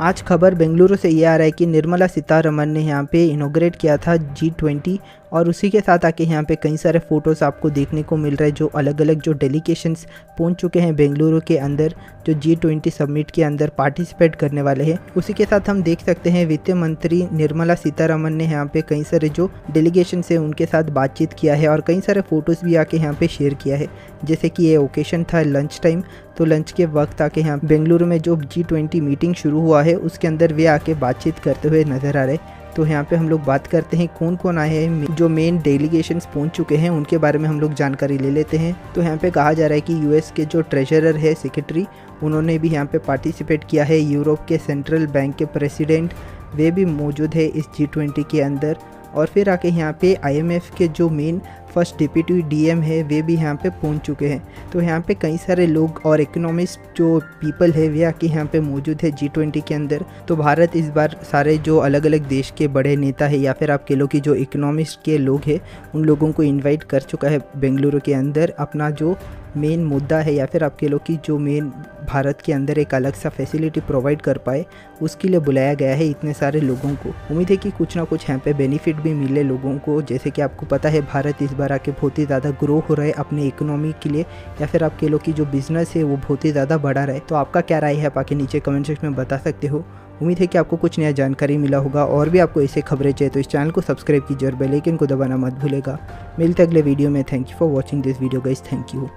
आज खबर बेंगलुरु से ये आ रहा है कि निर्मला सीतारमन ने यहाँ पे इनोग्रेट किया था जी ट्वेंटी और उसी के साथ आके यहाँ पे कई सारे फ़ोटोज़ आपको देखने को मिल रहे हैं, जो अलग अलग जो डेलीगेशंस पहुँच चुके हैं बेंगलुरु के अंदर, जो जी ट्वेंटी समिट के अंदर पार्टिसिपेट करने वाले हैं। उसी के साथ हम देख सकते हैं वित्त मंत्री निर्मला सीतारमन ने यहाँ पे कई सारे जो डेलीगेशन है, उनके साथ बातचीत किया है और कई सारे फ़ोटोज़ भी आके यहाँ पे शेयर किया है। जैसे कि ये ओकेशन था लंच टाइम तो लंच के वक्त आके यहाँ बेंगलुरु में जो जी ट्वेंटी मीटिंग शुरू हुआ है, उसके अंदर वे आके बातचीत करते हुए नज़र आ रहे तो यहाँ पे हम लोग बात करते हैं कौन कौन आए हैं जो मेन डेलीगेशन पहुँच चुके हैं, उनके बारे में हम लोग जानकारी ले लेते हैं। तो यहाँ पे कहा जा रहा है कि यूएस के जो ट्रेजरर है सेक्रेटरी उन्होंने भी यहाँ पे पार्टिसिपेट किया है। यूरोप के सेंट्रल बैंक के प्रेसिडेंट वे भी मौजूद है इस जी ट्वेंटी के अंदर। और फिर आके यहाँ पे आईएमएफ के जो मेन फ़र्स्ट डिप्यूटी डीएम है, वे भी यहाँ पे पहुँच चुके हैं। तो यहाँ पे कई सारे लोग और इकोनॉमिस्ट जो पीपल है, वे आके यहाँ पे मौजूद है जी ट्वेंटी के अंदर। तो भारत इस बार सारे जो अलग अलग देश के बड़े नेता है या फिर आप कह लो कि जो इकोनॉमिस्ट के लोग हैं, उन लोगों को इन्वाइट कर चुका है बेंगलुरु के अंदर अपना जो मेन मुद्दा है या फिर आपके लोग की जो मेन भारत के अंदर एक अलग सा फैसिलिटी प्रोवाइड कर पाए, उसके लिए बुलाया गया है इतने सारे लोगों को। उम्मीद है कि कुछ ना कुछ यहाँ पे बेनिफिट भी मिले लोगों को। जैसे कि आपको पता है, भारत इस बार आके बहुत ही ज़्यादा ग्रो हो रहा है अपने इकोनॉमी के लिए, या फिर आपके लोग की जो बिज़नेस है वो बहुत ही ज़्यादा बढ़ा रहा है। तो आपका क्या राय है, आप आके नीचे कमेंट सेक्शन में बता सकते हो। उम्मीद है कि आपको कुछ नया जानकारी मिला होगा, और भी आपको ऐसे खबरें चाहिए तो इस चैनल को सब्सक्राइब कीजिए और बेल आइकन को दबाना मत भूलेगा। मिलते अगले वीडियो में। Thank you for watching this video guys thank you